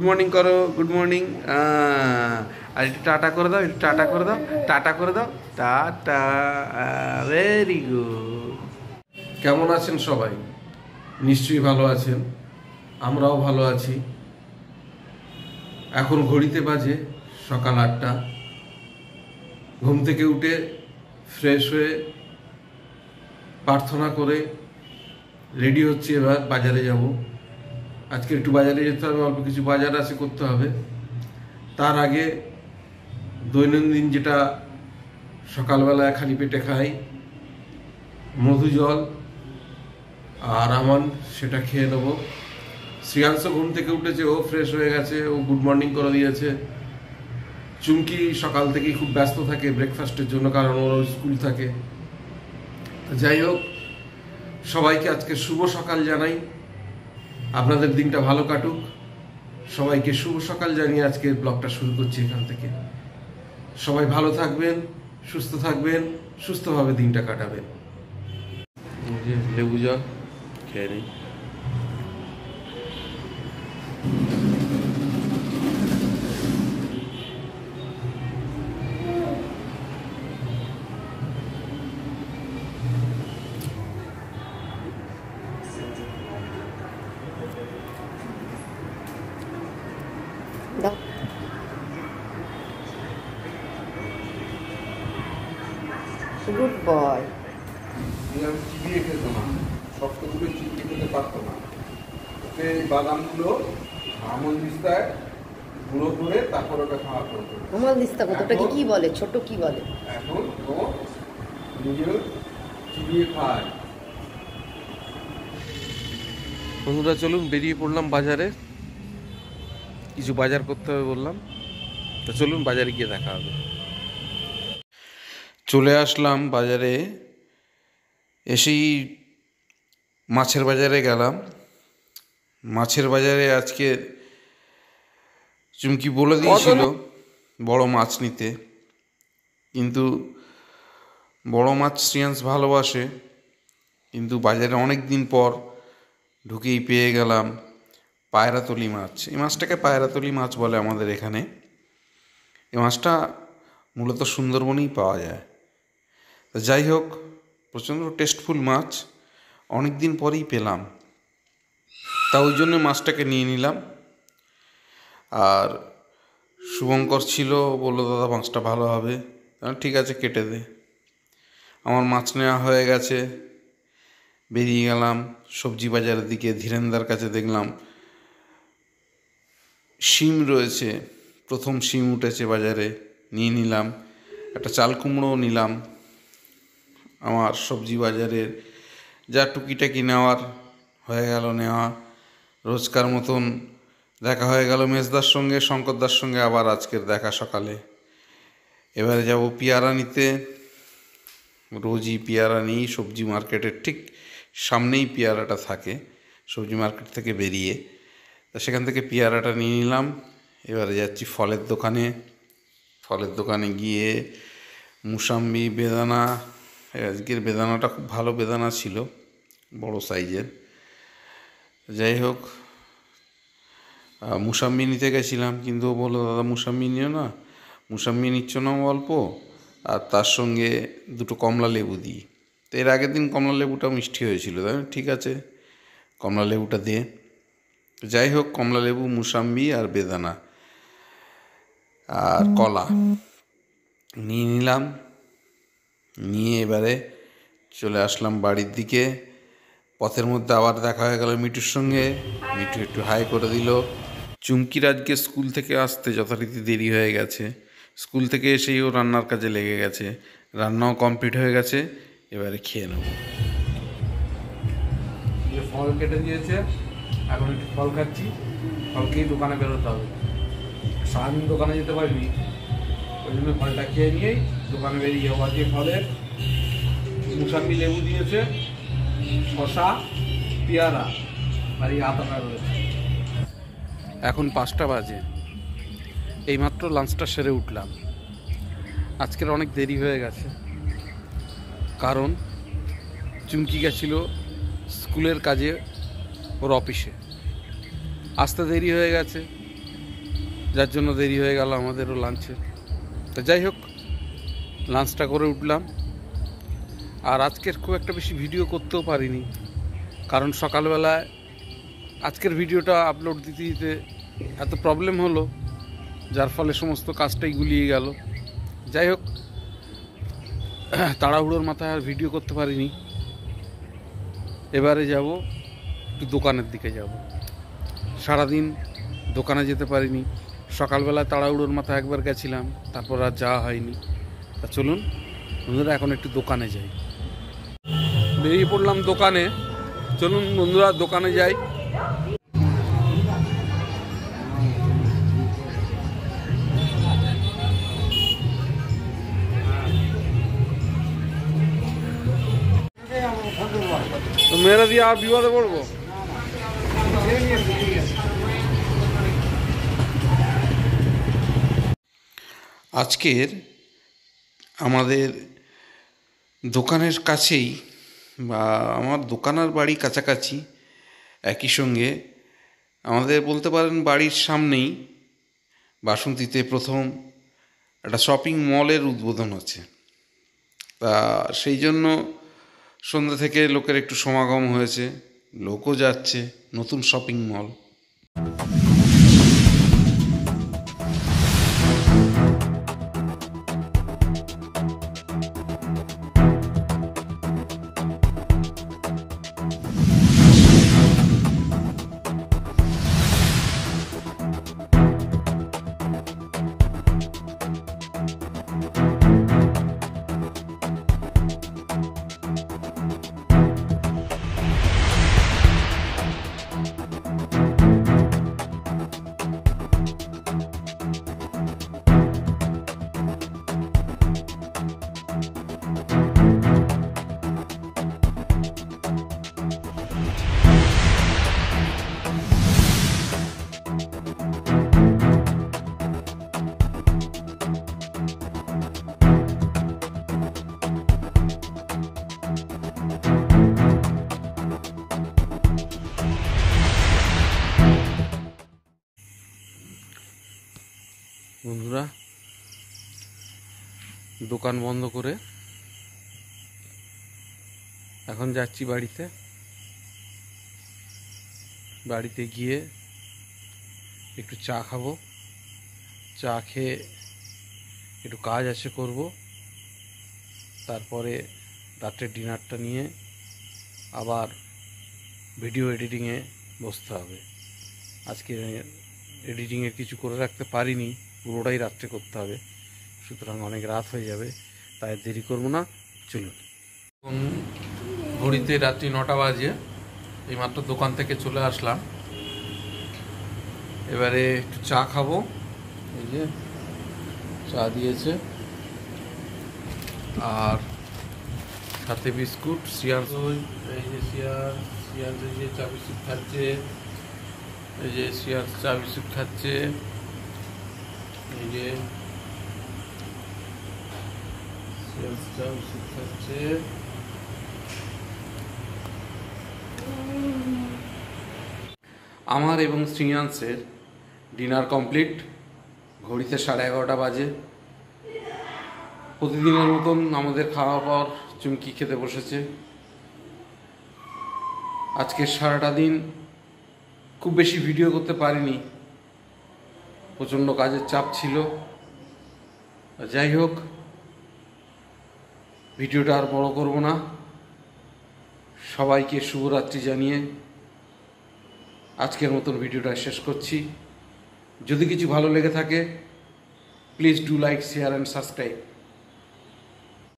Good morning করো good morning আর একটু টাটা করে দাও, একটু টাটা করে দাও, টাটা করে দাও। টাটা ভেরি গুড কেমন আছেন সবাই? নিশ্চয়ই ভালো আছেন। আমরাও ভালো আছি। এখন ঘড়িতে বাজে সকাল আটটা। ঘুম থেকে উঠে ফ্রেশ হয়ে প্রার্থনা করে রেডি হচ্ছে এবার, বাজারে যাব। আজকে একটু বাজারে যেতে হবে, অল্প কিছু বাজার আছে করতে হবে। তার আগে দৈনন্দিন যেটা সকালবেলায় খালি পেটে খাই, মধু জল আর আমান সেটা খেয়ে নেব। শ্রেয়াংশ ঘুম থেকে উঠেছে, ও ফ্রেশ হয়ে গেছে, ও গুড মর্নিং করে দিয়েছে। চুমকি সকাল থেকেই খুব ব্যস্ত থাকে ব্রেকফাস্টের জন্য, কারণ ওর স্কুল থাকে। যাই হোক, সবাইকে আজকে শুভ সকাল জানাই। আপনাদের দিনটা ভালো কাটুক। সবাইকে শুভ সকাল জানিয়ে আজকের ব্লগটা শুরু করছি এখান থেকে। সবাই ভালো থাকবেন, সুস্থ থাকবেন, সুস্থভাবে দিনটা কাটাবেন। লেবু জল, খেয়ে দাও। গুড বয় চিবিয়ে খেত না শক্তগুলো চিবিয়ে খেতে পারতো না। ওকে বাদামগুলো আমল গুঁড়ো করে তারপর ওটা খাওয়া করতো আমার দিস্তা কতটাকে কি বলে? ছোট কি বলে? এখন ও নিজেও চিবিয়ে খায়। বন্ধুরা চলুন বেরিয়ে পড়লাম বাজারে। কিছু বাজার করতে হবে বললাম। তো চলুন বাজারে গিয়ে দেখা হবে। চলে আসলাম বাজারে। এসেই মাছের বাজারে গেলাম। মাছের বাজারে আজকে চুমকি বলে দিয়েছিল বড় মাছ নিতে। কিন্তু বড় মাছ শ্রিয়াংশ ভালোবাসে। কিন্তু বাজারে অনেক দিন পর ঢুকেই পেয়ে গেলাম। পায়রাতলি মাছ। এই মাছটাকে পায়রাতলি মাছ বলে আমাদের এখানে। এই মাছটা মূলত সুন্দরবনেই পাওয়া যায়। তো যাই হোক, প্রচণ্ড টেস্টফুল মাছ। অনেক দিন পরেই পেলাম। তা ওই জন্য মাছটাকে নিয়ে নিলাম। আর শুভঙ্কর ছিল, বলল, দাদা, মাছটা ভালো হবে। ঠিক আছে, কেটে দে। আমার মাছ নেওয়া হয়ে গেছে। বেরিয়ে গেলাম। সবজি বাজারের দিকে, ধীরেন্দার কাছে দেখলাম শিম রয়েছে। প্রথম শিম উঠেছে বাজারে, নিয়ে নিলাম। একটা চাল কুমড়োও নিলাম। আমার সবজি বাজারের যা টুকিটাকি নেওয়ার হয়ে গেল নেওয়া। রোজকার মতন দেখা হয়ে গেল মেজদার সঙ্গে, শঙ্করদার সঙ্গে আবার আজকের দেখা সকালে। এবারে যাব পেয়ারা নিতে রোজই পেয়ারা নিই, সবজি মার্কেটের ঠিক সামনেই পেয়ারাটা থাকে, সবজি মার্কেট থেকে বেরিয়ে। তা সেখান থেকে পেয়ারাটা নিয়ে নিলাম। এবারে যাচ্ছি ফলের দোকানে। ফলের দোকানে গিয়ে মুসাম্বি, বেদানা আজকের বেদানাটা খুব ভালো বেদানা ছিল, বড় সাইজের। যাই হোক মুসাম্বি নিতে গেছিলাম, কিন্তু ও বলল, দাদা, মুসাম্বি নিও না। মুসাম্বি নিচ্ছ না অল্প, আর তার সঙ্গে দুটো কমলা লেবু দিই। তো এর আগের দিন কমলা লেবুটা মিষ্টি হয়েছিল, তাই ঠিক আছে, কমলা লেবুটা দে। তো যাই হোক কমলা লেবু, মুসাম্বি আর বেদানা আর কলা। নিয়ে নিলাম। নিয়ে এবারে চলে আসলাম বাড়ির দিকে। পথের মধ্যে আবার দেখা হয়ে গেল মিঠুর সঙ্গে। মিঠু একটু হাই করে দিল। চুমকির আজকে স্কুল থেকে আসতে যথারীতি দেরি হয়ে গেছে। স্কুল থেকে এসেই ও রান্নার কাজে লেগে গেছে। রান্নাও কমপ্লিট হয়ে গেছে। এবারে খেয়ে নেব। ফল কেটে দিয়েছে এখন একটু ফল খাচ্ছি, ফল খেয়ে দোকানে বেরোতে হবে। সারাদিন দোকানে যেতে পারবি ওই জন্য ফলটা খেয়ে নিয়েই দোকানে বেরিয়ে যাব। আজকে ফলের মুসাম্বি লেবু দিয়েছে? শশা পেয়ারা আর এই আতাটা রয়েছে। এখন পাঁচটা বাজে। এইমাত্র লাঞ্চটা সেরে উঠলাম। আজকের অনেক দেরি হয়ে গেছে। কারণ, চুমকি গেছিল স্কুলের কাজে ওর অফিসে আসতে দেরি হয়ে গেছে। যার জন্য দেরি হয়ে গেল আমাদেরও লাঞ্চে তো যাই হোক লাঞ্চটা করে উঠলাম। আর আজকের খুব একটা বেশি ভিডিও করতেও পারিনি। কারণ সকালবেলায় আজকের ভিডিওটা আপলোড দিতে দিতে এত প্রবলেম হলো, যার ফলে সমস্ত কাজটাই গুলিয়ে গেল। যাই হোক, তাড়াহুড়োর মাথায় আর ভিডিও করতে পারিনি। এবারে যাব, একটু দোকানের দিকে যাব। সারাদিন দোকানে যেতে পারিনি। সকালবেলা তাড়াহুড়োর মাথায় একবার গেছিলাম, তারপর আর যাওয়া হয়নি। তা চলুন, বন্ধুরা, এখন একটু দোকানে যাই। বেরিয়ে পড়লাম দোকানে। চলুন, বন্ধুরা, দোকানে যাই। মেয়েরা দিয়ে আর বিবাদে পড়ব? আজকের আমাদের দোকানের কাছেই বা আমার দোকান আর বাড়ি কাছাকাছি একই সঙ্গে আমাদের বলতে পারেন বাড়ির সামনেই বাসন্তীতে প্রথম একটা শপিং মলের উদ্বোধন হচ্ছে। তা সেই জন্য সন্ধ্যা থেকে লোকের একটু সমাগম হয়েছে, লোকও যাচ্ছে, নতুন শপিং মল। বন্ধুরা, দোকান বন্ধ করে এখন যাচ্ছি বাড়িতে। বাড়িতে গিয়ে একটু চা খাব। চা খেয়ে একটু কাজ আছে করব। তারপরে রাত্রের ডিনারটা নিয়ে আবার ভিডিও এডিটিংয়ে বসতে হবে। আজকে এডিটিংয়ের কিছু করে রাখতে পারিনি। পুরোটাই রাত্রে করতে হবে। সুতরাং অনেক রাত হয়ে যাবে, তাই দেরি করব না। চলুন। এখন ঘড়িতে রাত্রি নটা বাজে, এইমাত্র দোকান থেকে চলে আসলাম। এবারে একটু চা খাব। এই যে, চা দিয়েছে। আর সাথে বিস্কুট শিয়ার এই যে শিয়ার এই যে চা বিস্কুট খাচ্ছে, এই যে শিয়ার চা বিস্কুট খাচ্ছে। আমার এবং শ্রীয়াংসের ডিনার কমপ্লিট। ঘড়িতে সাড়ে এগারোটা বাজে। প্রতিদিনের মতন আমাদের খাওয়া পর চুমকি খেতে বসেছে। আজকে সারাটা দিন খুব বেশি ভিডিও করতে পারিনি। প্রচণ্ড কাজের চাপ ছিল। যাই হোক ভিডিওটা আর বড় করব না। সবাইকে শুভরাত্রি জানিয়ে আজকের মতন ভিডিওটা শেষ করছি। যদি কিছু ভালো লেগে থাকে please do like share and subscribe